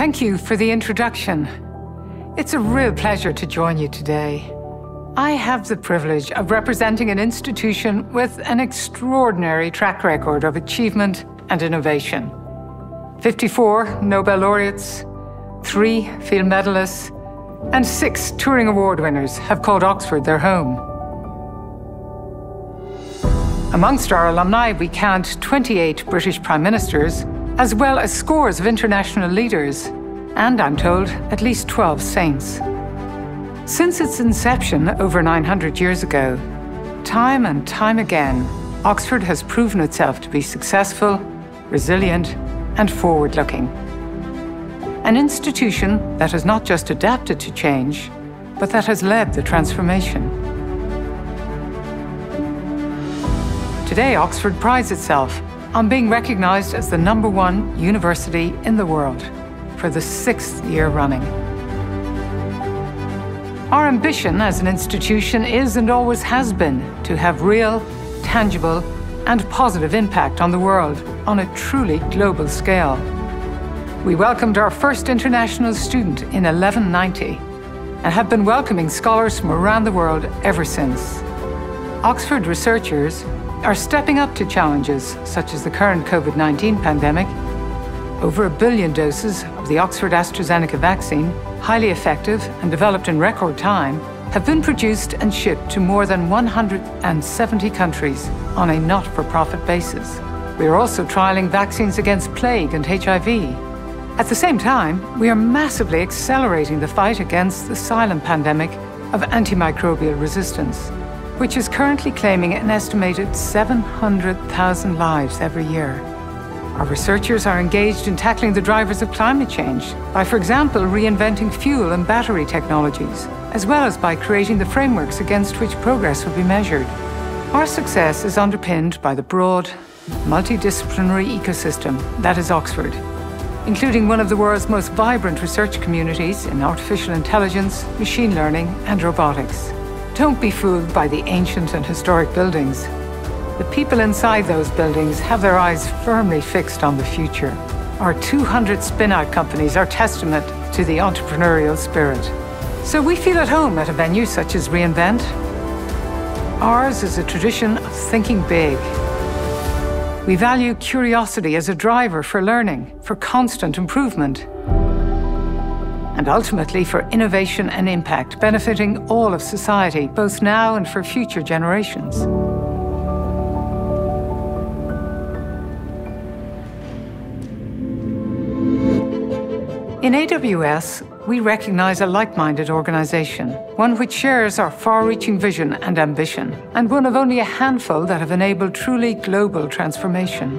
Thank you for the introduction. It's a real pleasure to join you today. I have the privilege of representing an institution with an extraordinary track record of achievement and innovation. 54 Nobel laureates, three field medalists, and six Turing Award winners have called Oxford their home. Amongst our alumni, we count 28 British Prime Ministers, as well as scores of international leaders, and I'm told, at least 12 saints. Since its inception over 900 years ago, time and time again, Oxford has proven itself to be successful, resilient, and forward-looking. An institution that has not just adapted to change, but that has led the transformation. Today, Oxford prides itself on being recognized as the number one university in the world for the sixth year running. Our ambition as an institution is and always has been to have real, tangible, and positive impact on the world on a truly global scale. We welcomed our first international student in 1190 and have been welcoming scholars from around the world ever since. Oxford researchers are stepping up to challenges such as the current COVID-19 pandemic. Over a billion doses of the Oxford AstraZeneca vaccine, highly effective and developed in record time, have been produced and shipped to more than 170 countries on a not-for-profit basis. We are also trialing vaccines against plague and HIV. At the same time, we are massively accelerating the fight against the silent pandemic of antimicrobial resistance which is currently claiming an estimated 700,000 lives every year. Our researchers are engaged in tackling the drivers of climate change by, for example, reinventing fuel and battery technologies, as well as by creating the frameworks against which progress will be measured. Our success is underpinned by the broad, multidisciplinary ecosystem that is Oxford, including one of the world's most vibrant research communities in artificial intelligence, machine learning, and robotics. Don't be fooled by the ancient and historic buildings. The people inside those buildings have their eyes firmly fixed on the future. Our 200 spin-out companies are testament to the entrepreneurial spirit. So we feel at home at a venue such as re:Invent. Ours is a tradition of thinking big. We value curiosity as a driver for learning, for constant improvement and ultimately for innovation and impact, benefiting all of society, both now and for future generations. In AWS, we recognize a like-minded organization, one which shares our far-reaching vision and ambition, and one of only a handful that have enabled truly global transformation.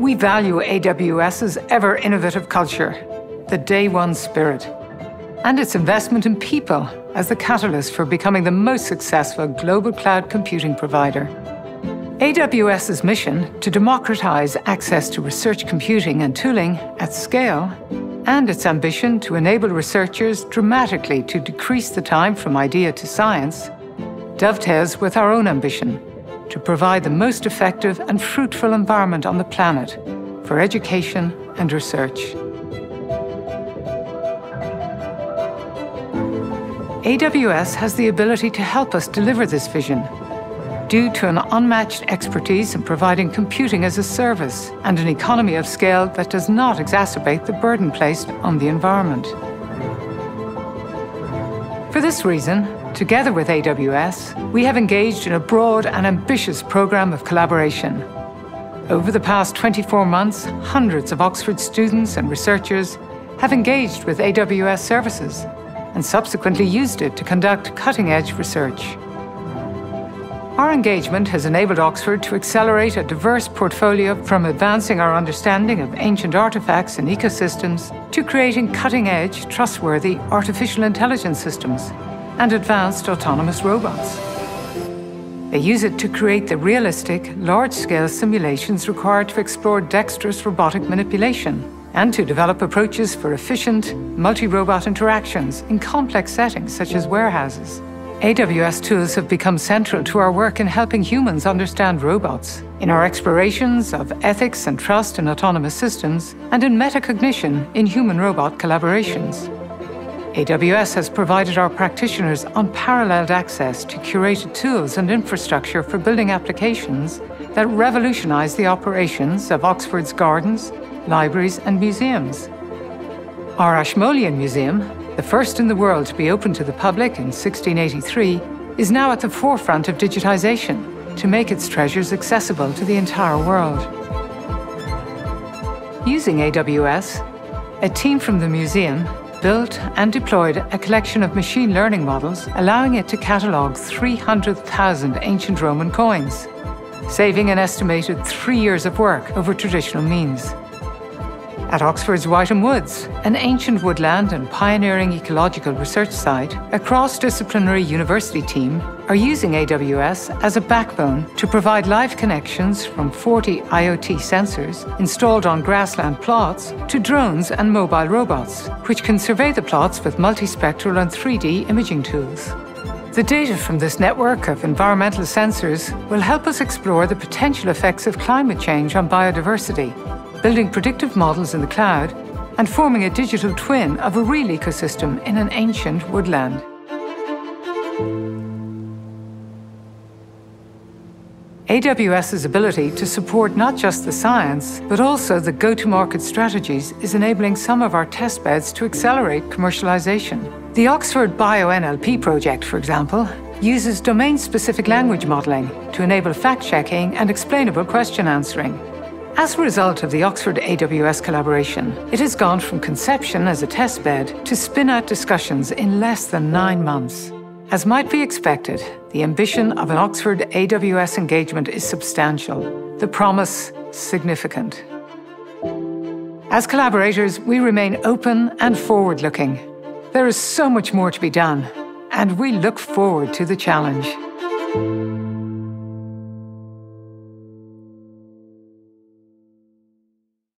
We value AWS's ever-innovative culture the day one spirit, and its investment in people as the catalyst for becoming the most successful global cloud computing provider. AWS's mission to democratize access to research computing and tooling at scale, and its ambition to enable researchers dramatically to decrease the time from idea to science, dovetails with our own ambition to provide the most effective and fruitful environment on the planet for education and research. AWS has the ability to help us deliver this vision due to an unmatched expertise in providing computing as a service and an economy of scale that does not exacerbate the burden placed on the environment. For this reason, together with AWS, we have engaged in a broad and ambitious program of collaboration. Over the past 24 months, hundreds of Oxford students and researchers have engaged with AWS services and subsequently used it to conduct cutting-edge research. Our engagement has enabled Oxford to accelerate a diverse portfolio from advancing our understanding of ancient artifacts and ecosystems to creating cutting-edge, trustworthy artificial intelligence systems and advanced autonomous robots. They use it to create the realistic, large-scale simulations required to explore dexterous robotic manipulation and to develop approaches for efficient, multi-robot interactions in complex settings such as warehouses. AWS tools have become central to our work in helping humans understand robots, in our explorations of ethics and trust in autonomous systems, and in metacognition in human-robot collaborations. AWS has provided our practitioners unparalleled access to curated tools and infrastructure for building applications that revolutionized the operations of Oxford's gardens, libraries, and museums. Our Ashmolean Museum, the first in the world to be open to the public in 1683, is now at the forefront of digitization to make its treasures accessible to the entire world. Using AWS, a team from the museum built and deployed a collection of machine learning models, allowing it to catalogue 300,000 ancient Roman coins, saving an estimated three years of work over traditional means. At Oxford's Wytham Woods, an ancient woodland and pioneering ecological research site, a cross-disciplinary university team are using AWS as a backbone to provide live connections from 40 IoT sensors installed on grassland plots to drones and mobile robots, which can survey the plots with multispectral and 3D imaging tools. The data from this network of environmental sensors will help us explore the potential effects of climate change on biodiversity building predictive models in the cloud, and forming a digital twin of a real ecosystem in an ancient woodland. AWS's ability to support not just the science, but also the go-to-market strategies is enabling some of our testbeds to accelerate commercialization. The Oxford BioNLP project, for example, uses domain-specific language modeling to enable fact-checking and explainable question answering. As a result of the Oxford AWS collaboration, it has gone from conception as a testbed to spin-out discussions in less than nine months. As might be expected, the ambition of an Oxford AWS engagement is substantial, the promise significant. As collaborators, we remain open and forward-looking. There is so much more to be done, and we look forward to the challenge.